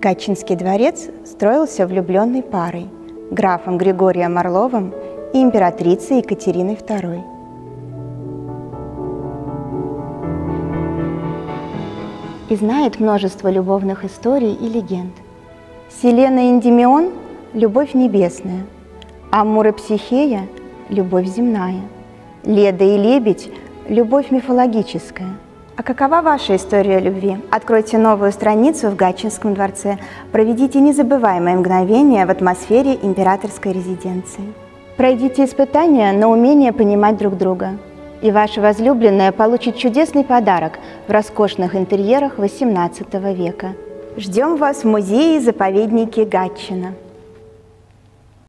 Гатчинский дворец строился влюбленной парой – графом Григорием Орловым и императрицей Екатериной II. И знает множество любовных историй и легенд. Селена и Эндимион – любовь небесная, Амур и Психея – любовь земная, Леда и Лебедь – любовь мифологическая – а какова ваша история любви? Откройте новую страницу в Гатчинском дворце. Проведите незабываемое мгновение в атмосфере императорской резиденции. Пройдите испытания на умение понимать друг друга. И ваша возлюбленная получит чудесный подарок в роскошных интерьерах XVIII века. Ждем вас в музее-заповеднике Гатчина.